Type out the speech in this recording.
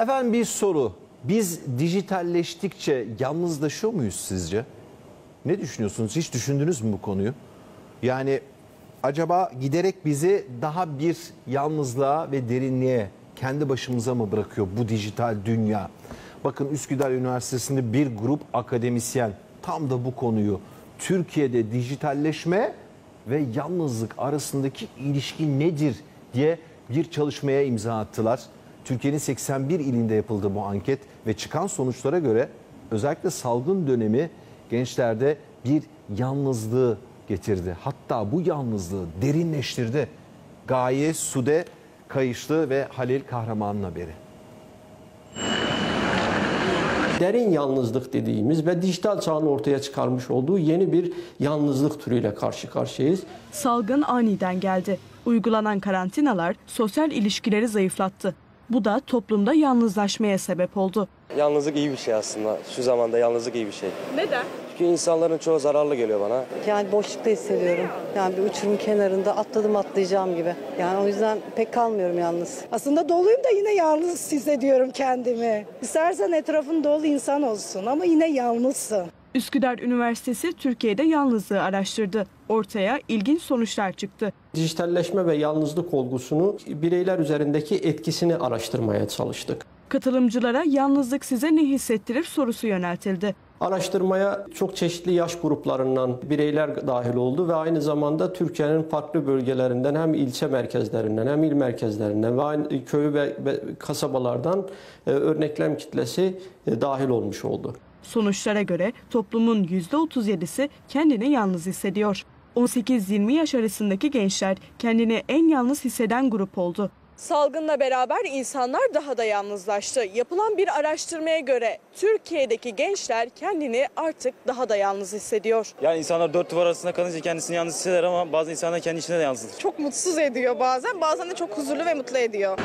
Efendim bir soru. Biz dijitalleştikçe yalnızlaşıyor muyuz sizce? Ne düşünüyorsunuz? Hiç düşündünüz mü bu konuyu? Yani acaba giderek bizi daha bir yalnızlığa ve derinliğe kendi başımıza mı bırakıyor bu dijital dünya? Bakın Üsküdar Üniversitesi'nde bir grup akademisyen tam da bu konuyu Türkiye'de dijitalleşme ve yalnızlık arasındaki ilişki nedir diye bir çalışmaya imza attılar. Türkiye'nin 81 ilinde yapıldı bu anket ve çıkan sonuçlara göre özellikle salgın dönemi gençlerde bir yalnızlığı getirdi. Hatta bu yalnızlığı derinleştirdi. Gaye Sude Kayışlı ve Halil Kahraman'ın haberi. derin yalnızlık dediğimiz ve dijital çağın ortaya çıkarmış olduğu yeni bir yalnızlık türüyle karşı karşıyayız. Salgın aniden geldi. Uygulanan karantinalar sosyal ilişkileri zayıflattı. Bu da toplumda yalnızlaşmaya sebep oldu. Yalnızlık iyi bir şey aslında. Şu zamanda yalnızlık iyi bir şey. Neden? Çünkü insanların çoğu zararlı geliyor bana. Yani boşlukta hissediyorum. Yani bir uçurum kenarında atladım atlayacağım gibi. Yani o yüzden pek kalmıyorum yalnız. Aslında doluyum da yine yalnız hissediyorum kendimi. İstersen etrafın dolu insan olsun ama yine yalnızsın. Üsküdar Üniversitesi Türkiye'de yalnızlığı araştırdı. Ortaya ilginç sonuçlar çıktı. Dijitalleşme ve yalnızlık olgusunu bireyler üzerindeki etkisini araştırmaya çalıştık. Katılımcılara yalnızlık size ne hissettirir sorusu yöneltildi. Araştırmaya çok çeşitli yaş gruplarından bireyler dahil oldu ve aynı zamanda Türkiye'nin farklı bölgelerinden hem ilçe merkezlerinden hem il merkezlerinden ve aynı köy ve, kasabalardan e, örneklem kitlesi e, dahil olmuş oldu. Sonuçlara göre toplumun %37'si kendini yalnız hissediyor. 18-20 yaş arasındaki gençler kendini en yalnız hisseden grup oldu. Salgınla beraber insanlar daha da yalnızlaştı. Yapılan bir araştırmaya göre Türkiye'deki gençler kendini artık daha da yalnız hissediyor. Yani insanlar dört duvar arasında kalınca kendisini yalnız hisseder ama bazı insanlar kendi içinde de yalnız. Çok mutsuz ediyor bazen, bazen de çok huzurlu ve mutlu ediyor.